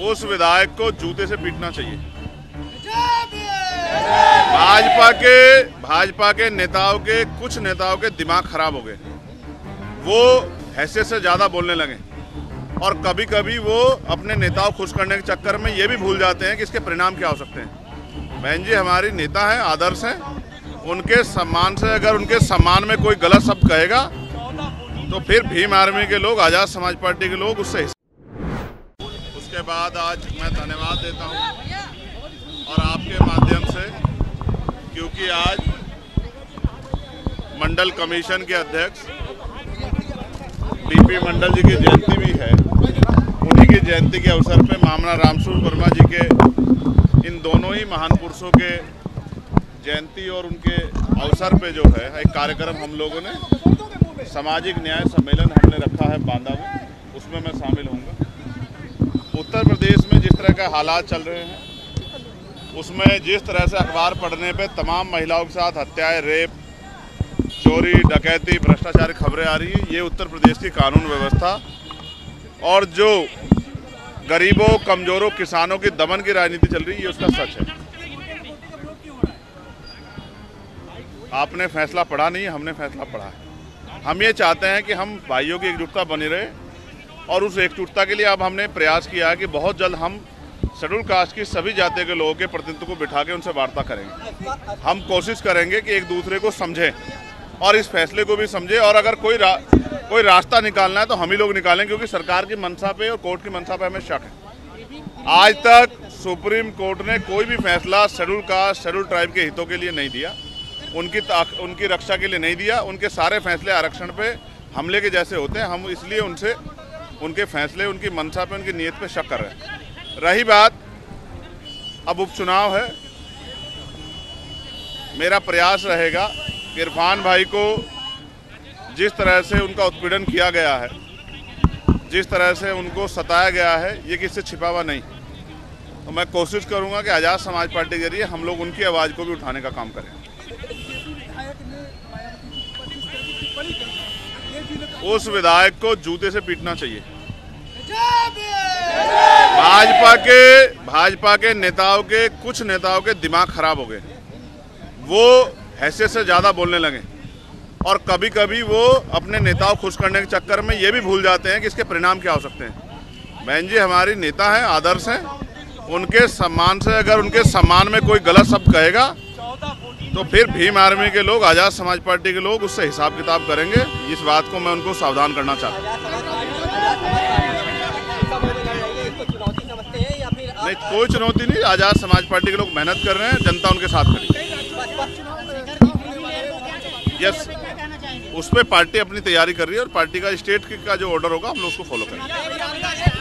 उस विधायक को जूते से पीटना चाहिए। भाजपा के भाजपा के नेताओं के कुछ नेताओं के दिमाग खराब हो गए। वो हैसियत से ज़्यादा बोलने लगे। और कभी कभी वो अपने नेताओं खुश करने के चक्कर में ये भी भूल जाते हैं कि इसके परिणाम क्या हो सकते हैं। बहन जी हमारी नेता है आदर्श हैं। उनके सम्मान से अगर उनके सम्मान में कोई गलत शब्द कहेगा तो फिर भीम आर्मी के लोग आज़ाद समाज पार्टी के लोग उससे उसके बाद आज मैं धन्यवाद देता हूँ और आपके माध्यम से, क्योंकि आज मंडल कमीशन के अध्यक्ष डीपी मंडल जी की जयंती भी है। उन्हीं की जयंती के अवसर पर मामला रामसूर वर्मा जी के, इन दोनों ही महान पुरुषों के जयंती और उनके अवसर पे जो है, एक कार्यक्रम हम लोगों ने सामाजिक न्याय सम्मेलन हमने रखा है बांदा में, उसमें मैं शामिल होऊँगा। प्रदेश में जिस तरह के हालात चल रहे हैं, उसमें जिस तरह से अखबार पढ़ने पे तमाम महिलाओं के साथ हत्याएँ, रेप, चोरी, डकैती, भ्रष्टाचार की खबरें आ रही है, ये उत्तर प्रदेश की कानून व्यवस्था और जो गरीबों, कमजोरों, किसानों की दमन की राजनीति चल रही है, ये उसका सच है। आपने फैसला पढ़ा नहीं, हमने फैसला पढ़ा है। हम ये चाहते हैं कि हम भाइयों की एकजुटता बनी रहे और उस एकजुटता के लिए अब हमने प्रयास किया है कि बहुत जल्द हम शेड्यूल कास्ट की सभी जातियों के लोगों के प्रतिनिधित्व को बिठा के उनसे वार्ता करेंगे। हम कोशिश करेंगे कि एक दूसरे को समझें और इस फैसले को भी समझें और अगर कोई रा, कोई रास्ता निकालना है तो हम ही लोग निकालें क्योंकि सरकार की मंशा पे और कोर्ट की मंशा पे हमें शक है। आज तक सुप्रीम कोर्ट ने कोई भी फैसला शेड्यूल कास्ट शेड्यूल ट्राइब के हितों के लिए नहीं दिया। उनकी उनकी रक्षा के लिए नहीं दिया। उनके सारे फैसले आरक्षण पे हमले के जैसे होते हैं। हम इसलिए उनसे उनके फैसले, उनकी मंशा पे, उनकी नीयत पे शक कर रहे हैं। रही बात, अब उपचुनाव है। मेरा प्रयास रहेगा कि इरफान भाई को जिस तरह से उनका उत्पीड़न किया गया है, जिस तरह से उनको सताया गया है, ये किससे छिपा हुआ नहीं। तो मैं कोशिश करूँगा कि आज़ाद समाज पार्टी के ज़रिए हम लोग उनकी आवाज़ को भी उठाने का काम करें। उस विधायक को जूते से पीटना चाहिए। भाजपा के भाजपा के नेताओं के कुछ नेताओं के दिमाग खराब हो गए। वो हैसियत से ज़्यादा बोलने लगे। और कभी कभी वो अपने नेताओं खुश करने के चक्कर में ये भी भूल जाते हैं कि इसके परिणाम क्या हो सकते हैं। बहन जी हमारी नेता हैं आदर्श हैं। उनके सम्मान से अगर उनके सम्मान में कोई गलत शब्द कहेगा तो फिर भीम आर्मी के लोग, आज़ाद समाज पार्टी के लोग उससे हिसाब किताब करेंगे। इस बात को मैं उनको सावधान करना चाहता हूँ। नहीं, कोई चुनौती नहीं। आज़ाद समाज पार्टी के लोग मेहनत कर रहे हैं, जनता उनके साथ खड़ी यस उस पर पार्टी अपनी तैयारी कर रही है और पार्टी का स्टेट का जो ऑर्डर होगा, हम लोग उसको फॉलो करेंगे।